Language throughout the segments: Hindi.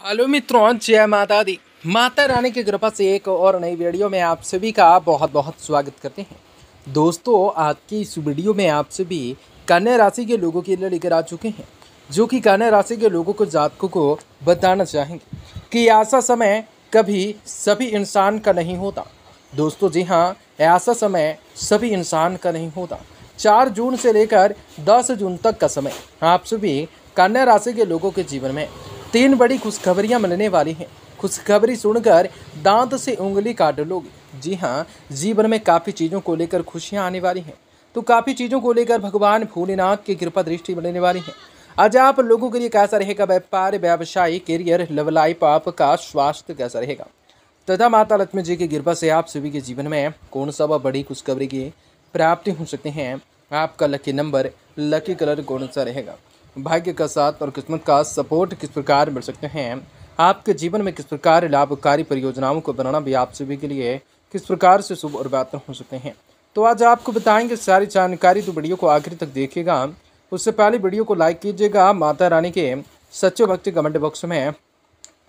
हेलो मित्रों, जय माता दी। माता रानी की कृपा से एक और नई वीडियो में आप सभी का बहुत बहुत स्वागत करते हैं। दोस्तों, आज की इस वीडियो में आप सभी कन्या राशि के लोगों के लिए लेकर आ चुके हैं, जो कि कन्या राशि के लोगों को, जातकों को बताना चाहेंगे कि ऐसा समय कभी सभी इंसान का नहीं होता। दोस्तों, जी हाँ ऐसा समय सभी इंसान का नहीं होता। चार जून से लेकर दस जून तक का समय आप सभी कन्या राशि के लोगों के जीवन में तीन बड़ी खुशखबरियाँ मिलने वाली हैं। खुशखबरी सुनकर दांत से उंगली काट लोगे। जी हाँ जीवन में काफ़ी चीज़ों को लेकर खुशियाँ आने वाली हैं। तो काफ़ी चीज़ों को लेकर भगवान भोलेनाथ की कृपा दृष्टि मिलने वाली है। आज आप लोगों के लिए कैसा रहेगा व्यापार, व्यवसाय करियर लव लाइफ आपका स्वास्थ्य कैसा रहेगा? तथा माता लक्ष्मी जी की कृपा से आप सभी के जीवन में कौन सा वह बड़ी खुशखबरी की प्राप्ति हो सकती हैं? आपका लकी नंबर लकी कलर कौन सा रहेगा? भाग्य का साथ और किस्मत का सपोर्ट किस प्रकार मिल सकते हैं? आपके जीवन में किस प्रकार लाभकारी परियोजनाओं को बनाना भी आप सभी के लिए किस प्रकार से शुभ और बेहतर हो सकते हैं? तो आज आपको बताएँगे सारी जानकारी तो वीडियो को आखिर तक देखिएगा। उससे पहले वीडियो को लाइक कीजिएगा। माता रानी के सच्चे भक्ति कमेंट बॉक्स में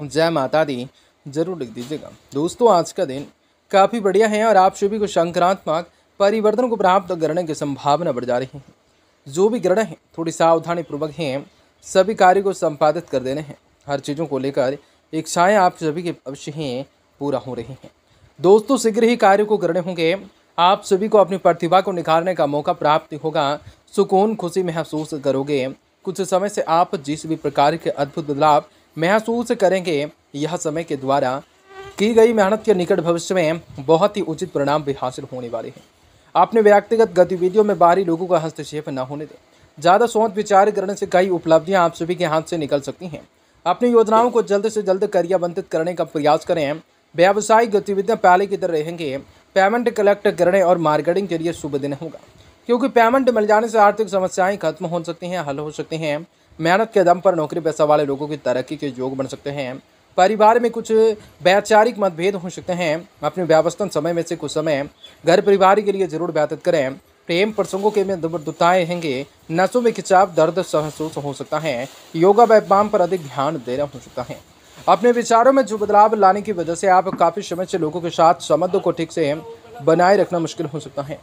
जय माता दी ज़रूर लिख दीजिएगा। दोस्तों, आज का दिन काफ़ी बढ़िया है और आप सभी को संक्रांतमक परिवर्तन को प्राप्त करने की संभावना बढ़ जा रही है। जो भी ग्रहण हैं, थोड़ी सावधानी पूर्वक हैं, सभी कार्य को संपादित कर देने हैं। हर चीज़ों को लेकर इच्छाएँ आप सभी के अवश्य ही पूरा हो रही हैं। दोस्तों, शीघ्र ही कार्य को करने होंगे। आप सभी को अपनी प्रतिभा को निखारने का मौका प्राप्त होगा। सुकून, खुशी महसूस करोगे। कुछ समय से आप जिस भी प्रकार के अद्भुत बदलाव महसूस करेंगे, यह समय के द्वारा की गई मेहनत के निकट भविष्य में बहुत ही उचित परिणाम भी हासिल होने वाले हैं। अपने व्यक्तिगत गतिविधियों में बाहरी लोगों का हस्तक्षेप न होने दें। ज़्यादा सोच विचार करने से कई उपलब्धियाँ आप सभी के हाथ से निकल सकती हैं। अपनी योजनाओं को जल्द से जल्द क्रियाबंधित करने का प्रयास करें। व्यावसायिक गतिविधियाँ पहले की तरह रहेंगे। पेमेंट कलेक्ट करने और मार्केटिंग के लिए शुभ दिन होगा। क्योंकि पेमेंट मिल जाने से आर्थिक समस्याएँ खत्म हो सकती हैं, हल हो सकती हैं। मेहनत के दम पर नौकरी पैसा वाले लोगों की तरक्की के योग बन सकते हैं। परिवार में कुछ वैचारिक मतभेद हो सकते हैं। अपने व्यवस्था समय में से कुछ समय घर परिवार के लिए ज़रूर व्यतीत करें। प्रेम प्रसंगों के में दुताएँ रहेंगे नसों में खिंचाव, दर्द महसूस हो सकता है। योगा व्यायाम पर अधिक ध्यान देना हो सकता है। अपने विचारों में जो बदलाव लाने की वजह से आप काफ़ी समय से लोगों के साथ संबंधों को ठीक से बनाए रखना मुश्किल हो सकता है।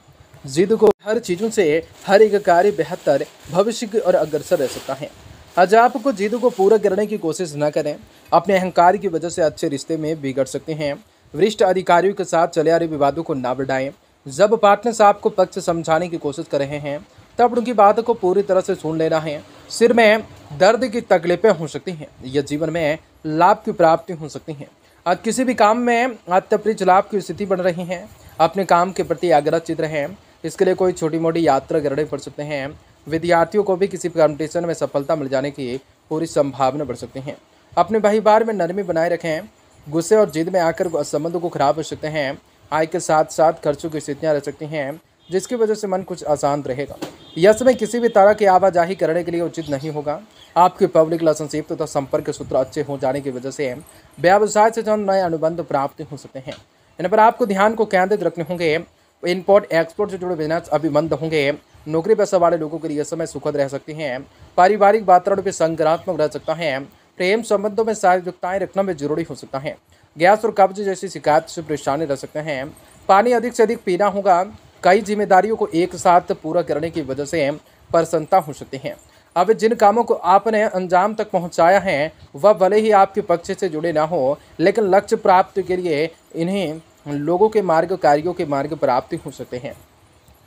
जिद को हर चीज़ों से हर एक कार्य बेहतर, भविष्य और अग्रसर रह सकता है। आज आपको जिद को पूरा करने की कोशिश न करें। अपने अहंकार की वजह से अच्छे रिश्ते में बिगड़ सकते हैं। वरिष्ठ अधिकारियों के साथ चले आ रहे विवादों को ना बढ़ाएँ। जब पार्टनर्स आपको पक्ष समझाने की कोशिश कर रहे हैं, तब उनकी बात को पूरी तरह से सुन लेना है। सिर में दर्द की तकलीफें हो सकती हैं, या जीवन में लाभ की प्राप्ति हो सकती हैं। आज किसी भी काम में अत्यप्रिय लाभ की स्थिति बन रही है। अपने काम के प्रति आग्रह चित्र हैं। इसके लिए कोई छोटी मोटी यात्रा करने पड़ सकते हैं। विद्यार्थियों को भी किसी कंपटीशन में सफलता मिल जाने की पूरी संभावना बढ़ सकती हैं। अपने भाईवार में नरमी बनाए रखें, गुस्से और जिद में आकर संबंधों को खराब हो सकते हैं। आय के साथ साथ खर्चों की स्थितियाँ रह सकती हैं, जिसकी वजह से मन कुछ अशांत रहेगा। यह समय किसी भी तरह की आवाजाही करने के लिए उचित नहीं होगा। आपके पब्लिक रिलेशनशिप तथा संपर्क सूत्र अच्छे हो जाने की वजह से व्यवसाय से चंद नए अनुबंध प्राप्त हो सकते हैं। इन पर आपको ध्यान को केंद्रित रखने होंगे। इम्पोर्ट एक्सपोर्ट से जुड़े बिज़नेस अभी मंद होंगे। नौकरी पैसा वाले लोगों के लिए समय सुखद रह सकते हैं। पारिवारिक वातावरण भी संक्रात्मक रह सकता है। प्रेम संबंधों में सायुक्ताएँ रखना भी ज़रूरी हो सकता है। गैस और कब्ज जैसी शिकायत से परेशानी रह सकते हैं। पानी अधिक से अधिक पीना होगा। कई जिम्मेदारियों को एक साथ पूरा करने की वजह से प्रसन्नता हो सकती है। अब जिन कामों को आपने अंजाम तक पहुँचाया है, वह भले ही आपके पक्ष से जुड़े ना हो, लेकिन लक्ष्य प्राप्ति के लिए इन्हें लोगों के मार्ग, कार्यों के मार्ग प्राप्ति हो सकते हैं।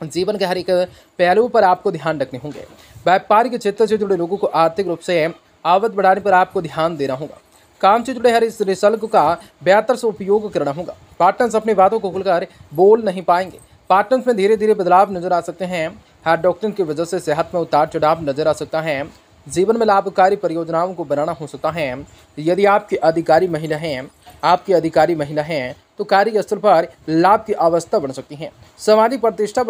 जीवन के हर एक पहलू पर आपको ध्यान रखने होंगे। व्यापार के क्षेत्र से जुड़े लोगों को आर्थिक रूप से आवत बढ़ाने पर आपको ध्यान देना होगा। काम से जुड़े हर इस रिसल्ट का बेहतर से उपयोग करना होगा। पार्टनर्स अपनी बातों को खुलकर बोल नहीं पाएँगे। पार्टनर्स में धीरे धीरे बदलाव नज़र आ सकते हैं। हार्ट डॉक्टर की वजह से सेहत में उतार चढ़ाव नज़र आ सकता है। जीवन में लाभकारी परियोजनाओं को बनाना हो सकता है। यदि आपकी अधिकारी महिला हैं, आपकी अधिकारी महिला हैं तो कार्यस्थल पर लाभ की अवस्था बन सकती है। सामाजिक प्रतिष्ठा